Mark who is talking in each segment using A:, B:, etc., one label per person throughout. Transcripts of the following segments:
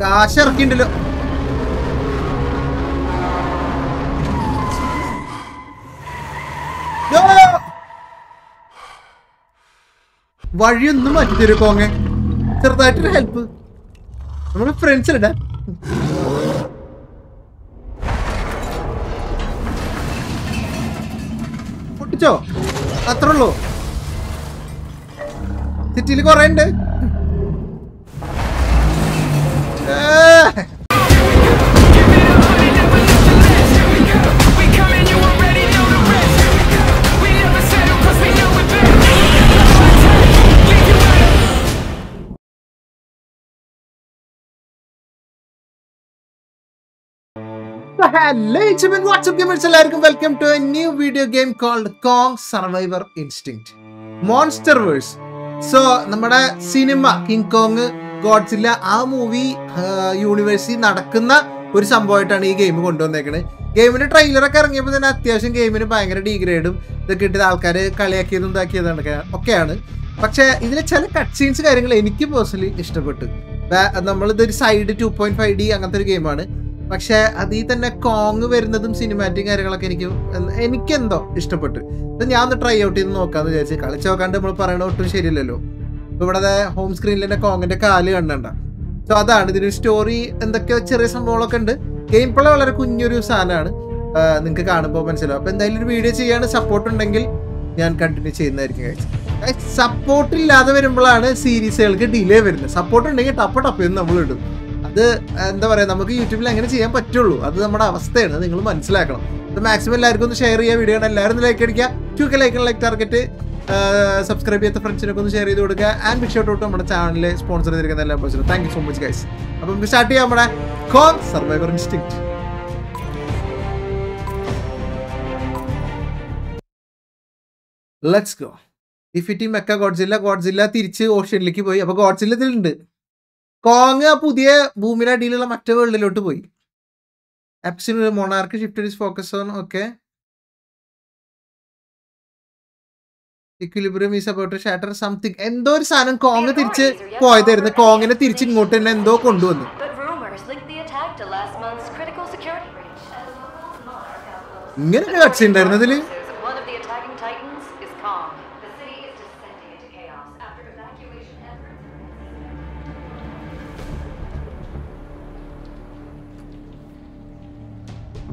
A: കാശ് ഇറക്കിണ്ടല്ലോ വഴിയൊന്നും മാറ്റിത്തരൂ കോങ്ങെ. ചെറുതായിട്ടൊരു ഹെൽപ്പ് നമ്മുടെ ഫ്രണ്ട്സ് ഫ്രണ്ട്സിലിടാ പൊട്ടിച്ചോ? അത്രേ ഉള്ളൂ. സിറ്റിയിൽ കൊറേ ഉണ്ട്
B: you out of
A: hello WhatsApp gamers എല്ലാവർക്കും welcome to a new video game called Kong survivor instinct monster verse so നമ്മുടെ സിനിമ കിങ് കോങ് Godzilla ആ മൂവി യൂണിവേഴ്സിൽ നടക്കുന്ന ഒരു സംഭവമായിട്ടാണ് ഈ ഗെയിം കൊണ്ടുവന്നേക്കണത് ഗെയിമിന്റെ ട്രെയിലറൊക്കെ ഇറങ്ങിയപ്പോൾ തന്നെ അത്യാവശ്യം ഗെയിമിന് ഭയങ്കര ഡീഗ്രേഡും ഇതൊക്കെ ഇട്ട് ആൾക്കാർ കളിയാക്കിയതും ഇതാക്കിയതാണ് ഒക്കെയാണ്. പക്ഷേ ഇതിലെ ചില കട്ട് സീൻസ് കാര്യങ്ങൾ എനിക്ക് പേഴ്സണലി ഇഷ്ടപ്പെട്ടു. നമ്മളിതൊരു side two point five D അങ്ങനത്തെ ഒരു ഗെയിമാണ് പക്ഷെ അതിൽ തന്നെ കോങ് വരുന്നതും സിനിമാറ്റിക് കാര്യങ്ങളൊക്കെ എനിക്ക് എനിക്കെന്തോ ഇഷ്ടപ്പെട്ടു. ഇത് ഞാൻ ഒന്ന് ട്രൈ ഔട്ട് ചെയ്ത് നോക്കാന്ന് വിചാരിച്ചു. കളിച്ച് നോക്കാണ്ട് നമ്മൾ പറയണ ഒട്ടും ശരിയല്ലല്ലോ. ഇവിടെ ഹോം സ്ക്രീനിൽ തന്നെ കോങ്ങിന്റെ കാൽ കണ്ടണ്ട സോ അതാണ് ഇതിന് സ്റ്റോറി എന്തൊക്കെയോ ചെറിയ സംഭവങ്ങളൊക്കെ ഉണ്ട്. ഗെയിം പ്ലേ വളരെ കുഞ്ഞൊരു സാധനമാണ്. നിങ്ങൾക്ക് കാണുമ്പോൾ മനസ്സിലാവും. അപ്പൊ എന്തായാലും ഒരു വീഡിയോ ചെയ്യാണ് സപ്പോർട്ട് ഉണ്ടെങ്കിൽ ഞാൻ കണ്ടിന്യൂ ചെയ്യുന്നതായിരിക്കും സപ്പോർട്ട് ഇല്ലാതെ വരുമ്പോഴാണ് സീരീസുകൾക്ക് ഡിലേ വരുന്നത്. സപ്പോർട്ട് ഉണ്ടെങ്കിൽ ടപ്പ് ടപ്പ് നമ്മൾ ഇടും. അത് എന്താ പറയാ നമുക്ക് യൂട്യൂബിൽ അങ്ങനെ ചെയ്യാൻ പറ്റുള്ളൂ. അത് നമ്മുടെ അവസ്ഥയാണ്. നിങ്ങൾ മനസ്സിലാക്കണം. ഇത് മാക്സിമം എല്ലാവർക്കും ഒന്ന് ഷെയർ ചെയ്യുക. വീഡിയോ എല്ലാവരും ലൈക്ക് അടിക്കുക. Two K like target subscribe ചെയ്യാത്ത ഫ്രണ്ട്സിനൊക്കെ ഒന്ന് ഷെയർ ചെയ്ത് കൊടുക്കുക. ആൻഡ് ഷോട്ട് ഔട്ട് നമ്മുടെ ചാനലിൽ സ്പോൺസർ ചെയ്തിരിക്കുന്ന എല്ലാ പേഴ്സണും thank you so much guys അപ്പം നമുക്ക് സ്റ്റാർട്ട് ചെയ്യാം നമ്മുടെ Kong survivor instinct let's go ഡിഫിറ്റി Mecha Godzilla Godzilla തിരിച്ച് ഓഷ്യനിലേക്ക് പോയി. അപ്പൊ ഗോഡ്സില്ല ഇതിലുണ്ട്. കോങ് ആ പുതിയ ഭൂമിയുടെ അടിയിലുള്ള മറ്റേ വേൾഡിലോട്ട് പോയി. ആപ്സിന് Monarch shift focus on okay equilibrium is about shatter something എന്തോ ഒരു സാധനം കോങ് തിരിച്ച് പോയതായിരുന്നു കോങ്ങിനെ തിരിച്ച് ഇങ്ങോട്ട് തന്നെ എന്തോ കൊണ്ടുവന്നു.
C: ഇങ്ങനെ കാഴ്ച ഉണ്ടായിരുന്നതിൽ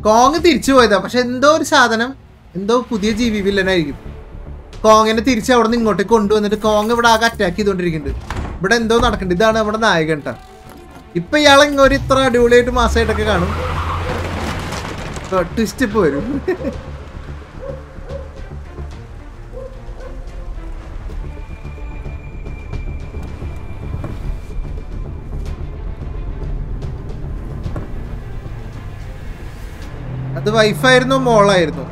A: കോങ് തിരിച്ചു പോയതാ. പക്ഷെ എന്തോ ഒരു സാധനം എന്തോ പുതിയ ജീവി വില്ലനായിരിക്കും കോങ്ങിനെ തിരിച്ച് അവിടെ നിന്ന് ഇങ്ങോട്ടേക്ക് കൊണ്ടുവന്നിട്ട് കോങ് ഇവിടെ ആകെ അറ്റാക്ക് ചെയ്തോണ്ടിരിക്കുന്നുണ്ട്. ഇവിടെ എന്തോ നടക്കുന്നുണ്ട്. ഇതാണ് നമ്മുടെ നായകൻ ട്ടാ. ഇപ്പൊ ഇയാളെ ഇങ്ങോ ഇത്ര അടിപൊളിയായിട്ട് മാസമായിട്ടൊക്കെ കാണും. ട്വിസ്റ്റ് ഇപ്പൊ വരും. അത് വൈഫായിരുന്നു മോളായിരുന്നു.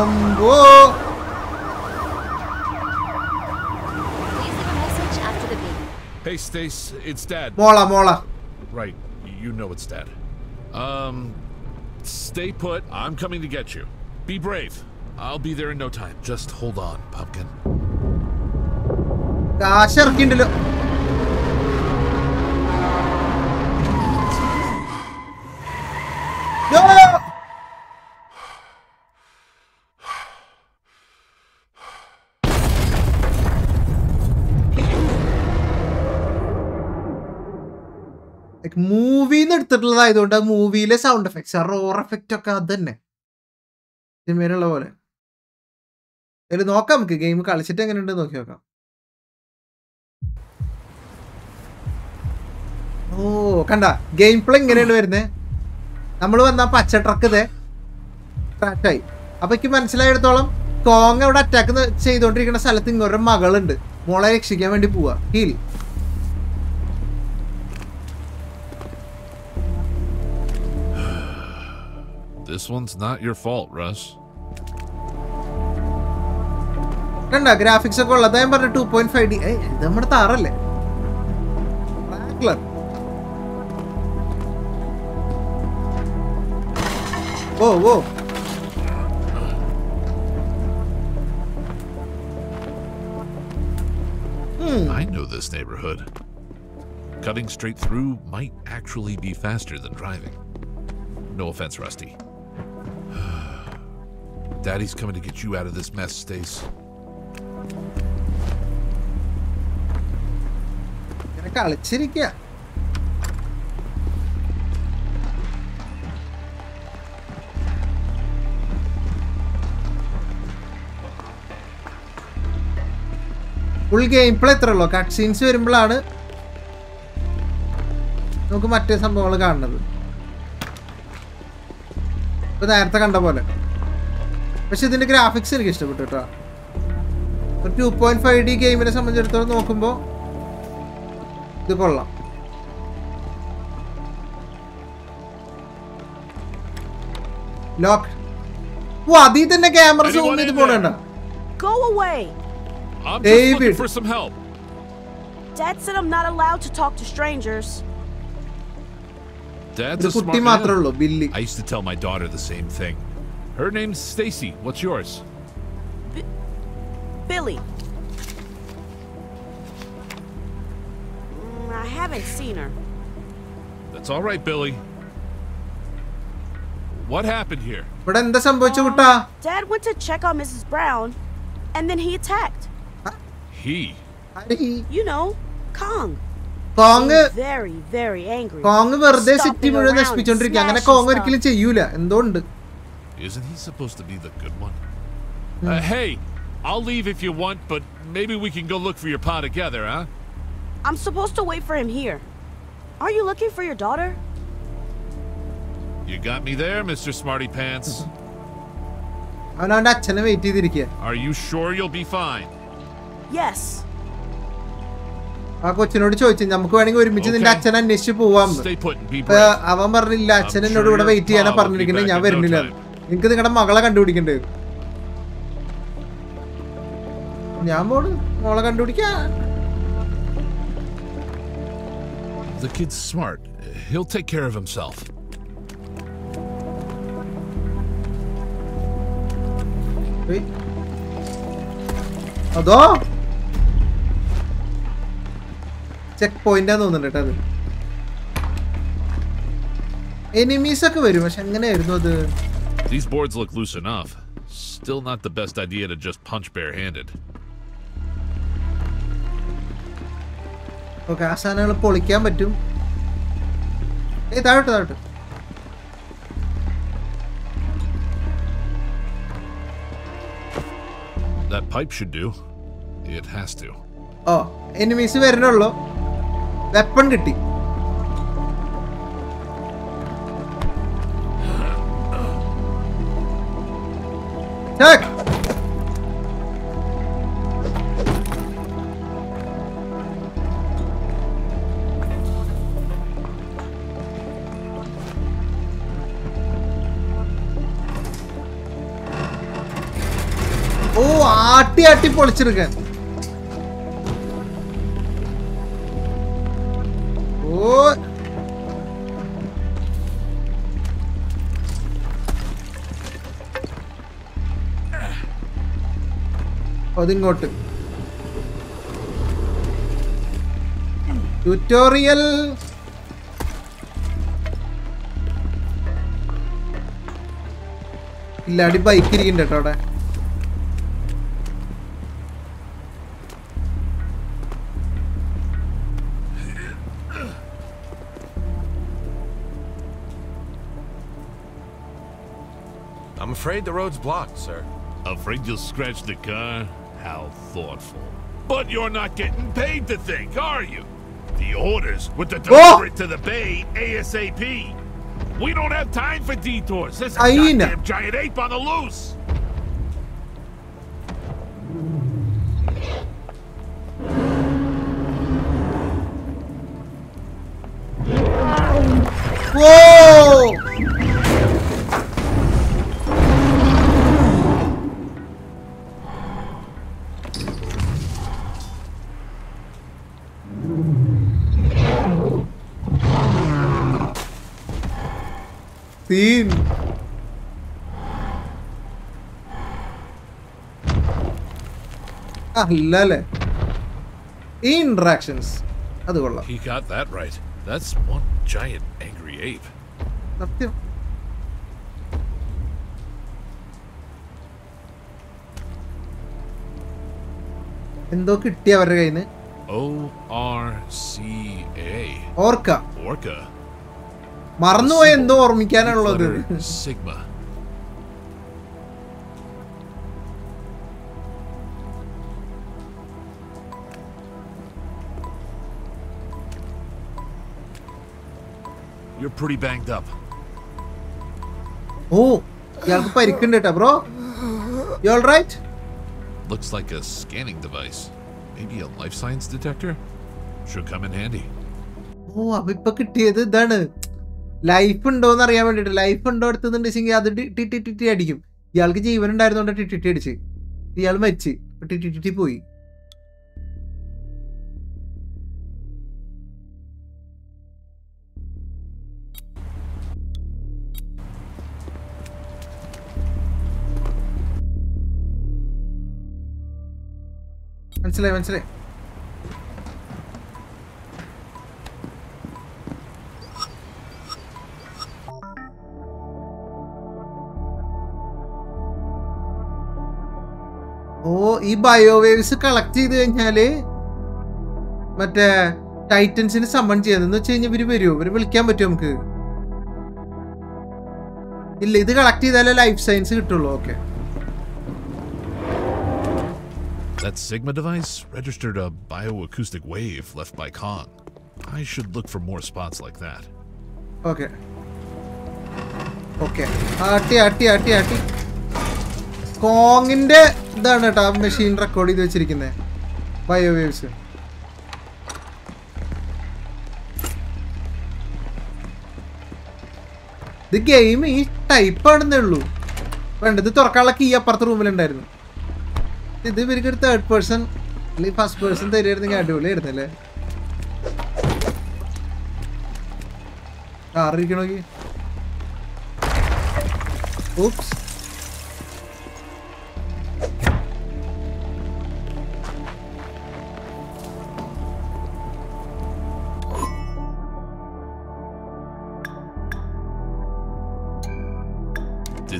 D: Um, whoa!
E: Hey, Stace, it's Dad.
A: Mola, Mola.
E: Right, you know it's Dad. Um, stay put. I'm coming to get you. Be brave. I'll be there in no time. Just hold on, Pumpkin.
A: No! ഇറക്കിണ്ടല്ലോ മൂവിന്ന് എടുത്തിട്ടുള്ളതായതുകൊണ്ട് ആ മൂവിയിലെ sound effects ആ roar effect ഒക്കെ അത് തന്നെ സിനിമയിലുള്ള പോലെ. അതിൽ നോക്കാം നമുക്ക് ഗെയിം കളിച്ചിട്ട് എങ്ങനെയുണ്ട് നോക്കി നോക്കാം. ഓ കണ്ട ഗെയിം പ്ലേ ഇങ്ങനെയാണ് വരുന്നത് നമ്മൾ വന്ന പച്ച ട്രക്ക് ഇതേ ആയി. അപ്പൊ എനിക്ക് മനസ്സിലായിടത്തോളം കോങ് അവിടെ അറ്റാക്ക് ചെയ്തോണ്ടിരിക്കുന്ന സ്ഥലത്ത് ഇങ്ങോട്ട് മകളുണ്ട്. മോളെ രക്ഷിക്കാൻ വേണ്ടി പോവാ. Heal
E: This one's not your fault, Russ.
A: കണ്ട ഗ്രാഫിക്സ് ഒക്കെ ഉള്ള അദ്ദേഹം പറഞ്ഞ ടു പോയിന്റ് ഫൈവ് ഡി ഇത് നമ്മുടെ താറല്ലേ
E: know this neighborhood. Cutting straight through might actually be faster than driving. No offense, Rusty. Daddy's coming to get you out of this mess, Stace.
A: ഇങ്ങനെ കളിച്ചിരിക്കുക full game play എത്ര ഉള്ളൂ cut scenes വരുമ്പോഴാണ് നമുക്ക് മറ്റേ സംഭവങ്ങൾ കാണുന്നത് ഇപ്പൊ നേരത്തെ കണ്ട പോലെ പക്ഷെ ഇതിന്റെ ഗ്രാഫിക്സ് എനിക്ക് ഇഷ്ടപ്പെട്ടു കേട്ടോ ഒരു ടു പോയിന്റ് ഫൈവ് ഡി ഗെയിമിനെ സംബന്ധിച്ചിടത്തോളം നോക്കുമ്പോൾ ഇത് കൊള്ളാം ലോക്ക് ഓ അതിൽ തന്നെ ക്യാമറ സൂം ചെയ്ത് പോണണ്ട
F: Go away.
E: I'm just
A: David.
E: looking for some help.
F: Dad said I'm not allowed to talk to strangers.
E: Dad's
A: ഒരു
E: a
A: കുട്ടി
E: smart
A: മാത്രമേ
E: man.
A: ഉള്ളൂ Billy
E: I used to tell my daughter the same thing. Her name's Stacy. What's yours?
F: B Billy. Mm, I haven't seen her.
E: That's all right, Billy. What happened here?
A: But um,
F: Dad went to check on Mrs. Brown, and then he attacked.
E: He?
F: You know, Kong. Kong
A: Kong വെറുതെ city മുഴുവൻ നശിപ്പിച്ചോണ്ടിരിക്കുക
F: You,
A: Kong ഒരിക്കലും ചെയ്യൂല എന്തുകൊണ്ട്
E: Isn't he supposed to be the good one? Uh, hey, I'll leave if you want, but maybe we can go look for your pa together, huh?
F: I'm supposed to wait for him here. Are you looking for your daughter?
E: You got me there, Mr. Smarty Pants.
A: അവൻ അവന്റെ അച്ഛനെ wait ചെയ്തിരിക്കുക
E: Are you sure you'll be fine?
F: Yes.
A: ആ കൊച്ചിനോട് ചോദിച്ചു നമുക്ക് വേണമെങ്കിൽ ഒരുമിച്ച് നിന്റെ
E: Okay.
A: അച്ഛനെ അന്വേഷിച്ച് പോവാം
E: Stay put and be
A: അപ്പൊ
E: brave.
A: അവൻ പറഞ്ഞില്ല അച്ഛൻ
E: I'm
A: എന്നോട്
E: sure
A: ഇവിടെ
E: your
A: വെയിറ്റ് ചെയ്യാനാ
E: pa will be
A: പറഞ്ഞിരിക്കുന്നത്
E: back
A: ഞാൻ
E: in no
A: വരുന്നില്ല നിങ്ങക്ക് നിങ്ങളുടെ മകളെ കണ്ടുപിടിക്കണ്ടേ. ഞാൻ പോണ്. മോളെ കണ്ടുപിടിക്കാ.
E: The kid's smart. He'll take care of himself.
A: ഏയ്. അതോ? ചെക്ക് പോയിന്റാന്ന് തോന്നുന്നുണ്ട് കേട്ടോ അത്. എനിമീസ് ഒക്കെ വരും. പക്ഷെ എങ്ങനെയായിരുന്നു അത്?
E: These boards look loose enough. Still not the best idea to just punch barehanded.
A: Okay ആ സാധനങ്ങൾ പൊളിക്കാൻ പറ്റും ഏയ് താഴോട്ട് താഴോട്ട്
E: That pipe should do. It has to.
A: Oh enemies വരുന്നുള്ളൂ വെപ്പൺ കിട്ടി Check. ഓ ആട്ടി ആട്ടി പൊളിച്ചെടുക്കാൻ അതിങ്ങോട്ട് ട്യൂട്ടോറിയൽ ഇല്ല അടി ബൈക്ക് ഇരിക്കണ്ട കേട്ടോ അവിടെ
G: I'm afraid the road's blocked, sir.
E: Afraid you'll scratch the car? How thoughtful. But you're not getting paid to think, are you? The orders were to oh! deliver it to the bay ASAP. We don't have time for detours. This There's a goddamn giant ape on the loose.
A: Whoa! Ah, ഇല്ലല്ലേ ഈ interactions അത് കൊള്ളാം
E: He got that right. That's one giant angry ape.
A: സത്യം എന്തോ കിട്ടി അവരുടെ കയ്യിൽ നിന്ന്
E: O R C A.
A: ഓർക്ക
E: Orca.
A: മറന്നുപോയ എന്തോ ഓർമ്മിക്കാനുള്ളത്
E: Letter Sigma. You're pretty banged up.
A: ഓ ഇയാൾക്ക് പരിക്കുണ്ട് കേട്ടോ bro you all right
E: Looks like a scanning device. Maybe a life science detector? Should come in handy.
A: ഓ അപ്പൊ ഇപ്പൊ കിട്ടിയത് ഇതാണ് Life ഉണ്ടോന്ന് അറിയാൻ വേണ്ടിട്ട്. ലൈഫ് ഉണ്ടോ എടുത്തുണ്ടെങ്കിൽ അത് ടി ടി ടി ടി അടിക്കും. ഇയാൾക്ക് ജീവൻ ഉണ്ടായിരുന്നോണ്ട് ടി ടി ടി അടിച്ച്. ഇയാൾ മരിച്ച്. ടിറ്റി ടി ടി ടി ടി പോയി. മനസ്സിലായി മനസ്സിലായി. ഈ ബയോവേവ്സ് കളക്ട് ചെയ്ത് കഴിഞ്ഞാൽ മറ്റേ ടൈറ്റൻസിന് സമ്മൺ ചെയ്യുന്നതെന്ന് വെച്ച് കഴിഞ്ഞാൽ ഇവർ വരുമോ ഇവർ വിളിക്കാൻ പറ്റുമോ നമുക്ക്? ഇല്ല ഇത് കളക്ട് ചെയ്താലേ ലൈഫ് സയൻസ് കിട്ടുള്ളൂ. Okay
E: That Sigma device registered a bioacoustic wave left by Kong. I should look for more spots like that.
A: Okay okay ആട്ടി ആട്ടി ആട്ടി ആട്ടി. കോങ്ങിന്റെ ഇതാണ് ആ മെഷീൻ റെക്കോർഡ് ചെയ്ത് വെച്ചിരിക്കുന്നത് ബയോ വേവ്സ് ഇത് ഗെയിം ഈ ടൈപ്പ് ആണെന്നേ ഉള്ളൂ. വേണ്ട ഇത് തുറക്കാനുള്ള കീ അപ്പുറത്തെ റൂമിലുണ്ടായിരുന്നു ഇത് ഇവർക്ക് ഒരു തേർഡ് പേഴ്സൺ അല്ലെങ്കിൽ ഫസ്റ്റ് പേഴ്സൺ തരുമായിരുന്നെങ്കിൽ അടിപൊളിയായിരുന്നല്ലേ കാറിരിക്കണോ oops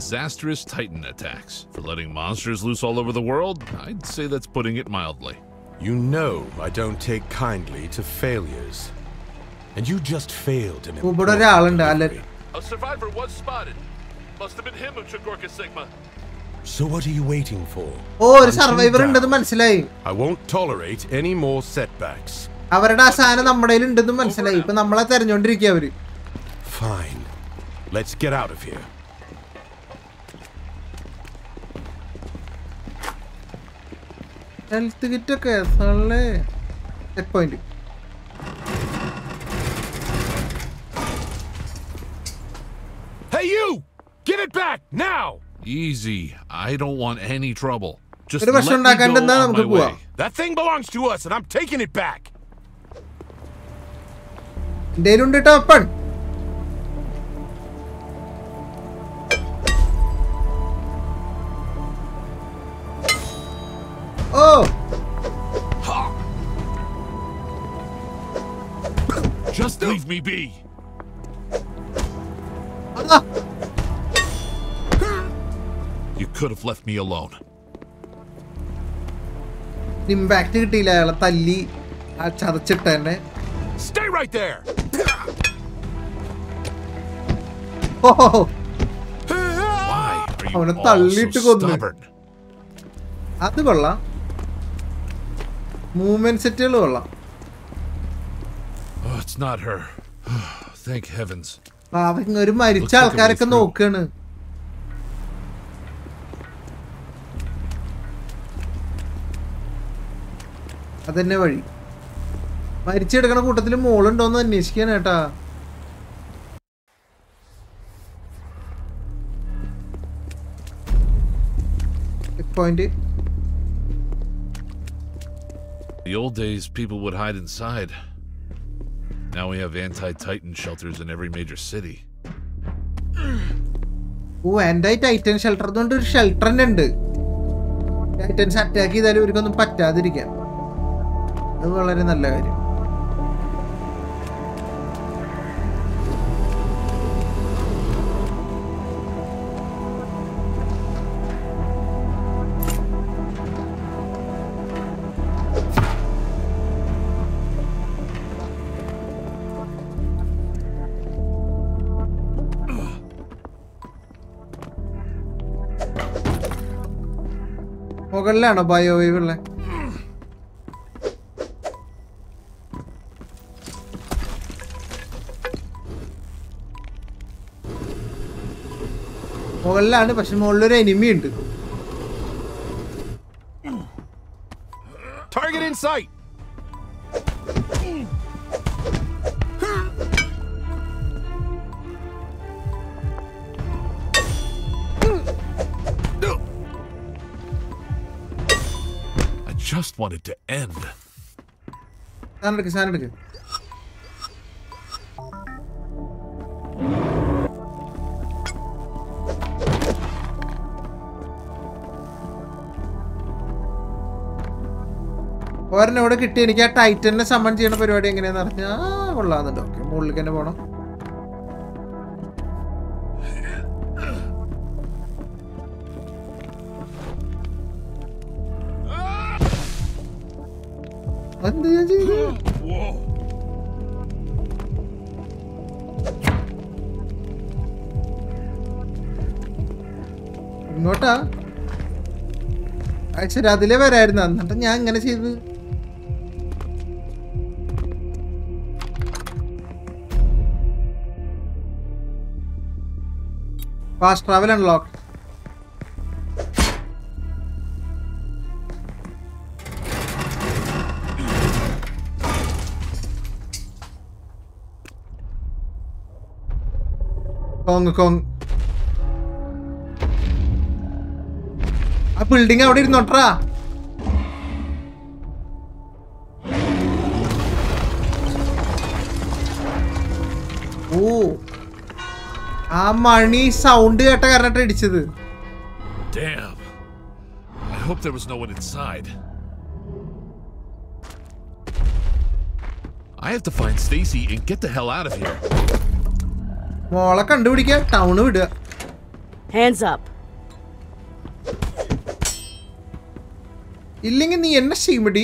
E: Disastrous Titan attacks. For letting monsters loose all over the world, I'd say that's putting it mildly.
G: You know I don't take kindly to failures. And you just failed an
A: ഇവിടെ
G: important
A: ഒരാളുണ്ട് അല്ല
G: delivery.
E: A survivor was spotted. Must have been him who took Orca Sigma.
G: So what are you waiting for?
A: ഓ ഒരു
G: Until
A: survivor ഉണ്ടെന്ന്
G: down.
A: മനസ്സിലായി
G: I won't tolerate any more setbacks.
A: അവരുടെ ആ സാധനം നമ്മുടെ കയ്യിൽ ഉണ്ടെന്ന് മനസ്സിലായി ഇപ്പൊ നമ്മളെ തെരഞ്ഞോണ്ടിരിക്കുക അവര്
G: Fine. Let's get out of here.
A: Health kit ഒക്കെ സള്ളേ checkpoint
G: Hey you! Give it back now!
E: Easy. I don't want any trouble. Just
A: ഒരു
E: let
A: പ്രശ്നം
E: me go
A: ഉണ്ടാക്കാണ്ടെന്നാ
E: on
A: നമുക്ക്
E: my
A: പോവാം
E: way.
G: That thing belongs to us and I'm taking it back.
A: എന്തേലും ഉണ്ട് കേട്ടോ upon oh
E: Just leave me be.
A: അതാ
E: You could have left me alone.
A: Impact കിട്ടിയില്ല അയാളെ തല്ലി ആ ചതച്ചിട്ട് തന്നെ
G: Stay right there!
A: Oh
E: Why are you
A: അവനെ
E: all
A: തള്ളിയിട്ട്
E: so
A: കൊന്നു.
E: stubborn?
A: അത് കൊള്ളാം മൂവ്മെന്റ് സെറ്റുകൾ കൊള്ളാം.
E: Oh.
A: ഒരു മരിച്ച ആൾക്കാരൊക്കെ. നോക്കാണ്. അതന്നെ വഴി. മരിച്ചെടുക്കണ കൂട്ടത്തിൽ മോളുണ്ടോന്ന് അന്വേഷിക്കാണ് കേട്ടാ. Point
E: The old days, people would hide inside. Now we have anti-Titan shelters in every major city.
A: ഓ എന്റെ ടൈറ്റൻ ഷെൽട്ടർ അതുകൊണ്ട് ഒരു ഷെൽട്ടർ തന്നെ ഉണ്ട് ടൈറ്റൻസ് അറ്റാക്ക് ചെയ്താലും ഇവർക്കൊന്നും പറ്റാതിരിക്കാൻ അത് വളരെ നല്ല കാര്യം മുകളിലാണോ ബയോവേവ് ഉള്ളത് മുകളിലാണ് പക്ഷെ മുകളിലൊരു എനിമി ഉണ്ട്
G: Target in sight!
E: Just want it to end.
A: സാധനം എടുക്ക് സാധനം എടുക്ക് ഒരെണ്ണം ഇവിടെ കിട്ടി. എനിക്ക് ആ ടൈറ്റനെ സമ്മൺ ചെയ്യുന്ന പരിപാടി എങ്ങനെയാന്ന് പറഞ്ഞാൽ കൊള്ളാന്നുണ്ട് ഓക്കെ മുകളിലേക്ക് തന്നെ പോണം. എന്ത് ഞാൻ ചെയ്തു
E: Whoa.
A: ഇങ്ങോട്ടാ ശരി അതിലേ വരായിരുന്നു. എന്നിട്ട് ഞാൻ ഇങ്ങനെ ചെയ്ത്. Fast travel unlock Kong Kong ആ ബിൽഡിംഗ് അവിടെ ഇരുന്നോട്ടാ ഓ ആ മണി സൗണ്ട് കേട്ട കാരണട്ട് ഇടിച്ചത്.
E: I hope there was no one inside. I have to find Stacy and get the hell out of here.
A: മോളെ കണ്ടുപിടിക്കാൻ ടൗണ് വിടുക
F: Hands up.
A: ഇല്ലെങ്കിൽ നീ എന്നെ ചെയ്യുമ്പടി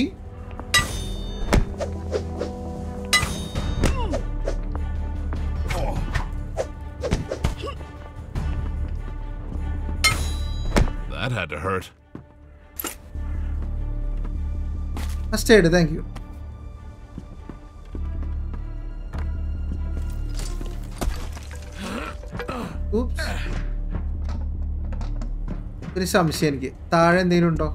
E: That had to hurt.
A: First aid thank you ഒരു സംശയം എനിക്ക്. താഴെ എന്തെങ്കിലും ഉണ്ടോ?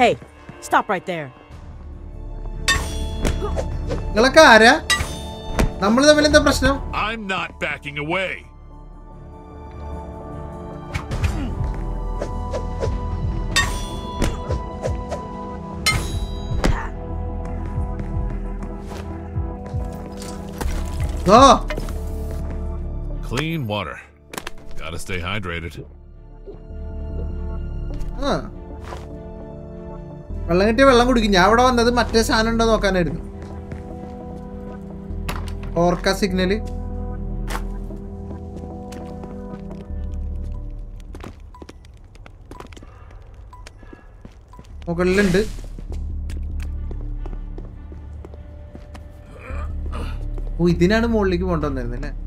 F: Hey, stop right there.
A: നിങ്ങളൊക്കെ ആരാ? നമ്മൾ തമ്മിൽ എന്താ പ്രശ്നം?
E: I'm not backing away.
A: Oh
E: Clean water. Gotta stay hydrated.
A: ആ. വെള്ളം കിട്ടിയ വെള്ളം കുടിക്കും. ഞാൻ ഇവിടെ വന്നത് മറ്റേ സാധനം ഉണ്ടോ നോക്കാനായിരുന്നു. ഓർക്ക സിഗ്നൽ. മുകളിലുണ്ട്. ഓ ഇതിനാണ് മുകളിലേക്ക് കൊണ്ടുവന്നിരുന്നത് അല്ലേ?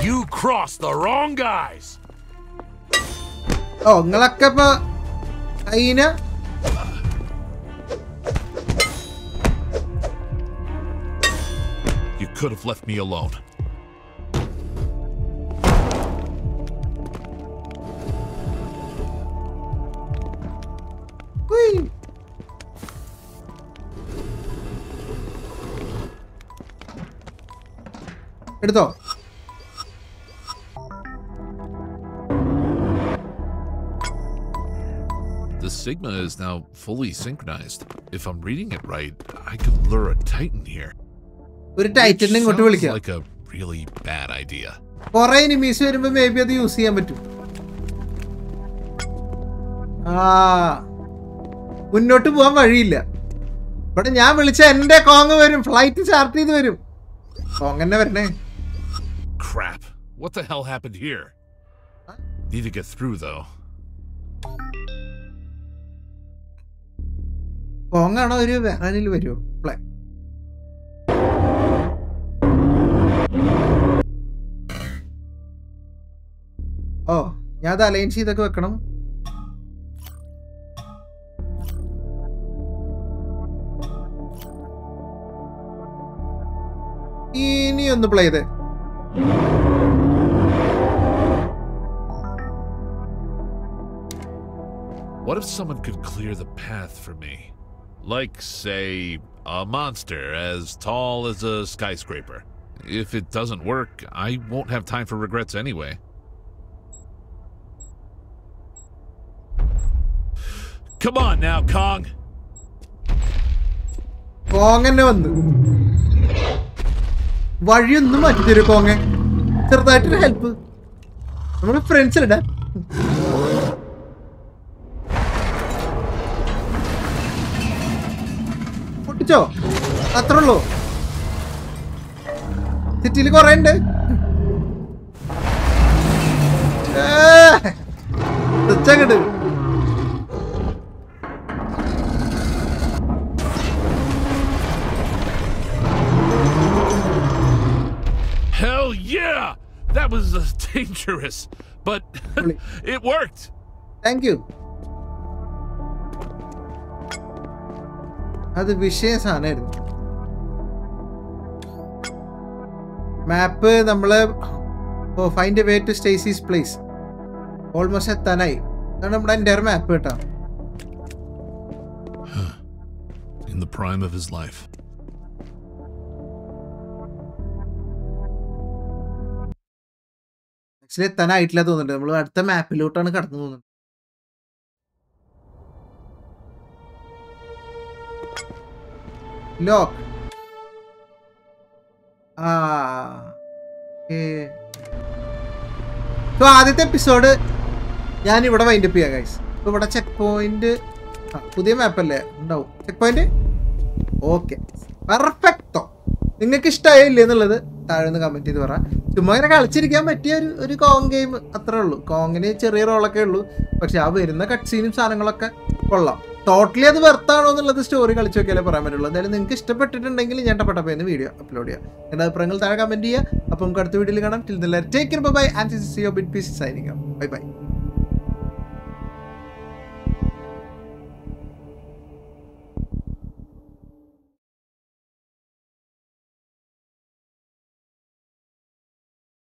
E: You crossed the wrong guys.
A: ഓ നിങ്ങളൊക്കെ ഇപ്പൊ അതിന്
E: You could have left me alone.
A: ഉയ്. എടുത്തോ
E: Sigma is now fully synchronized. If I'm reading it right, I could lure a Titan here.
A: ഒരു ടൈറ്റനെ ഇങ്ങോട്ട്
E: Sounds
A: വിളിക്കാം
E: like a really bad idea.
A: കൊറേ enemies വരുമ്പോ മേ ബി അത് use ചെയ്യാൻ പറ്റും ആ മുന്നോട്ട് പോകാൻ വഴിയില്ല ഇവിടെ ഞാൻ വിളിച്ച എന്റെ കോങ് വരും ഫ്ലൈറ്റ് ചാർട്ട് ചെയ്ത് വരും കോങ് തന്നെ വരണേ
E: Crap. What the hell happened here? Need to get through, though.
A: Kong ആണോ ഒരു വേറെ വരുമോ പ്ലേ. ഓ ഞാൻ അത് അലൈൻ ചെയ്തൊക്കെ വെക്കണം. ഇനി ഒന്ന് പ്ലേ ചെയ്തേ.
E: What if someone could clear the path for me? Like, say, a monster as tall as a skyscraper. If it doesn't work, I won't have time for regrets anyway. Come on now, Kong!
A: Kong എന്നെ വന്നു വഴിയൊന്നും മാറ്റി തരൂ കോങ്ങെ ചെറുതായിട്ടൊരു help നമ്മുടെ ഫ്രണ്ട്സിലിടാ ഇടാ പൊട്ടിച്ചോ അത്ര ഉള്ളൂ സിറ്റിയിൽ കൊറേ ഉണ്ട് തെച്ചങ്ങട്
E: Hell yeah! That was uh, dangerous, but
A: Really?
E: it worked!
A: Thank you അത് വിഷയ സാധനമായിരുന്നു. മാപ്പ് നമ്മൾ ഓ find way to Stacy's place almost എത്താനായി. അതാണ് നമ്മുടെ എന്റെ മാപ്പ് കേട്ടോ.
E: In the prime of his life.
A: Actually എത്താനായിട്ടില്ല തോന്നുന്നുണ്ട്. നമ്മൾ അടുത്ത മാപ്പിലോട്ടാണ് കടന്നു പോകുന്നത്. ലോക്ക് ആ സോ ആദ്യത്തെ എപ്പിസോഡ് ഞാൻ ഇവിടെ വൈൻഡപ്പ് ചെയ്യാം ഗൈസ് ഇപ്പൊ ഇവിടെ ചെക്ക് പോയിന്റ് പുതിയ മാപ്പല്ലേ ഉണ്ടാവും. ചെക്ക് പോയിന്റ് ഓക്കെ പെർഫെക്റ്റോ നിങ്ങൾക്ക് ഇഷ്ടമായില്ലേ എന്നുള്ളത് താഴെ ഒന്ന് കമന്റ് ചെയ്ത് പറ. ചുമ്മാ ഇങ്ങനെ കളിച്ചിരിക്കാൻ പറ്റിയ ഒരു ഒരു കോങ് ഗെയിം അത്രേ ഉള്ളൂ. കോങ്ങിന് ചെറിയ റോളൊക്കെ ഉള്ളൂ. പക്ഷെ ആ വരുന്ന കട്ട് സീനും സാധനങ്ങളൊക്കെ കൊള്ളാം. ടോട്ടലി അത് വെർത്താണോ എന്നുള്ളത് സ്റ്റോറി കളിച്ച് നോക്കിയാലേ പറയാൻ പറ്റുള്ളൂ. എന്തായാലും നിങ്ങൾക്ക് ഇഷ്ടപ്പെട്ടിട്ടുണ്ടെങ്കിൽ ഞാൻ ടപ്പട്ടപ്പോ എന്ന് വീഡിയോ അപ്ലോഡ് ചെയ്യാം. എന്റെ അഭിപ്രായങ്ങൾ താഴെ കമന്റ് ചെയ്യുക. അപ്പോൾ നമുക്ക് അടുത്ത വീഡിയോയിൽ കാണാം. Till the take bye and see yo bit peace signing bye bye